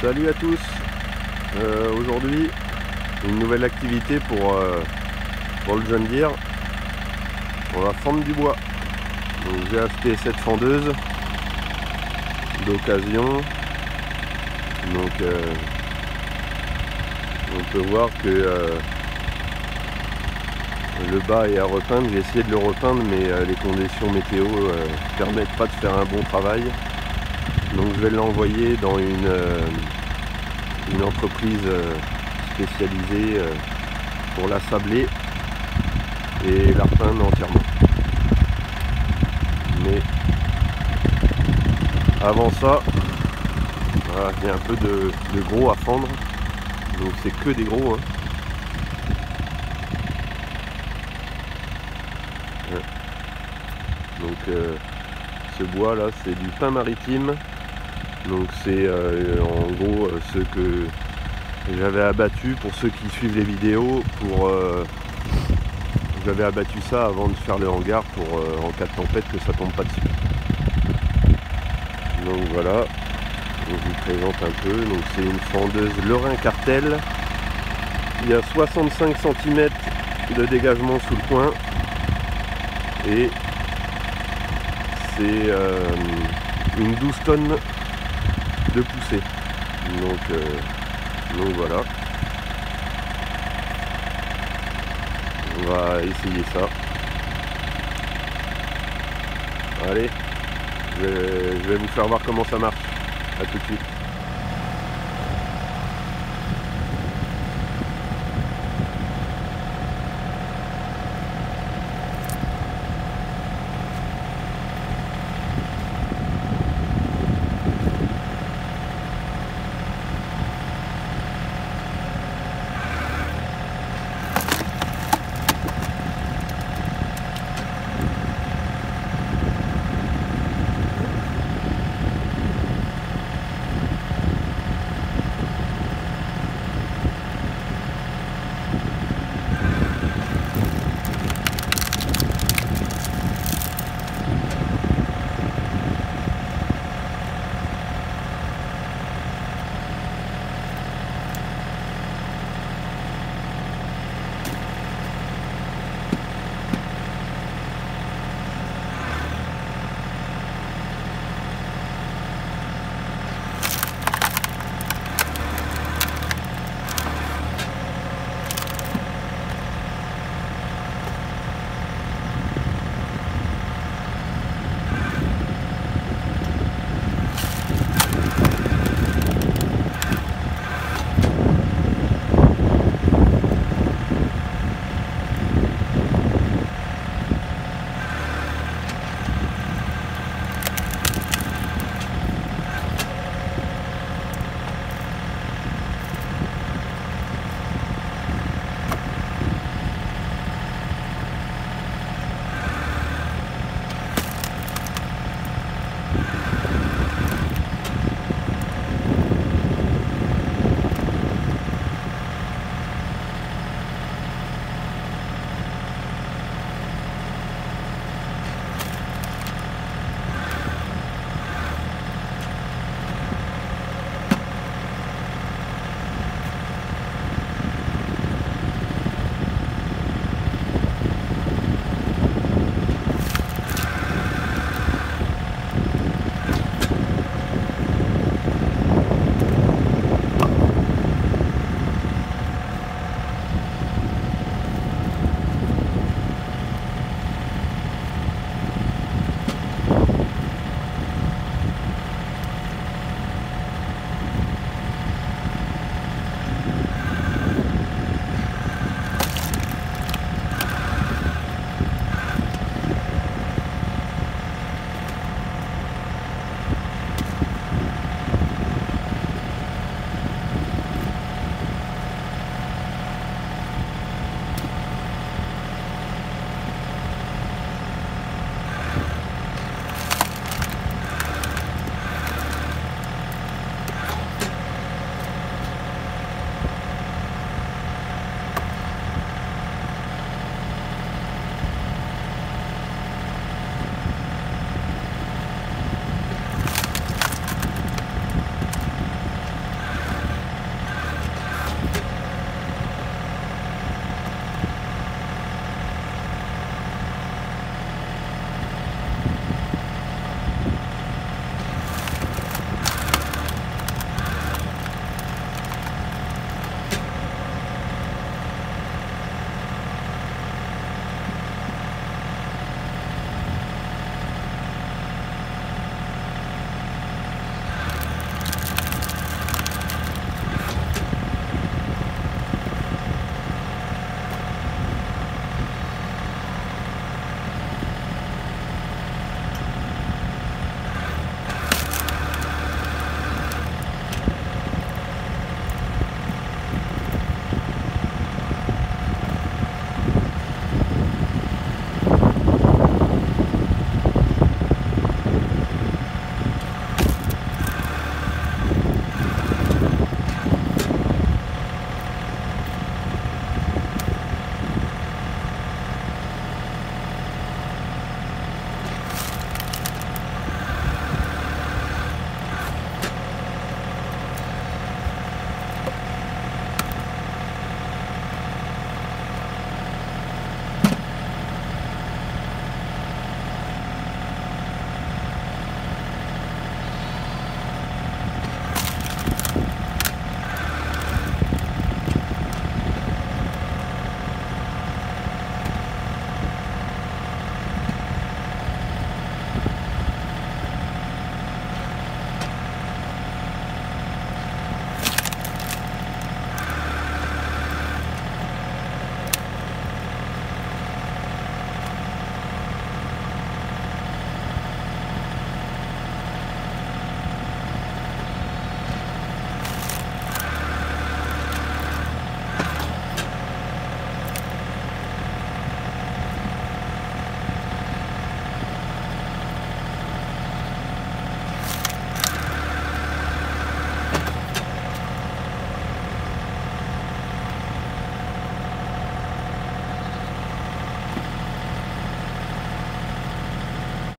Salut à tous. Euh, Aujourd'hui une nouvelle activité pour, euh, pour le John On va fendre du bois. J'ai acheté cette fendeuse d'occasion. Donc euh, on peut voir que le bas est à repeindre. J'ai essayé de le repeindre mais les conditions météo euh, permettent pas de faire un bon travail donc je vais l'envoyer dans une, euh, entreprise euh, spécialisée euh, pour la sabler et la repeindre entièrement. Mais avant ça, il y a un peu de, gros à fendre. Donc c'est que des gros. hein. Donc ce bois là c'est du pain maritime. Donc c'est euh, en gros euh, ce que j'avais abattu pour ceux qui suivent les vidéos pour euh, j'avais abattu ça avant de faire le hangar pour en cas de tempête que ça tombe pas dessus. Donc voilà, je vous présente un peu. Donc c'est une fendeuse Lorrain Cartel. Il y a 65 cm de dégagement sous le coin et c'est une 12 tonnes de poussée. Donc, euh, donc voilà. On va essayer ça. Allez, je vais, vous faire voir comment ça marche. A tout de suite.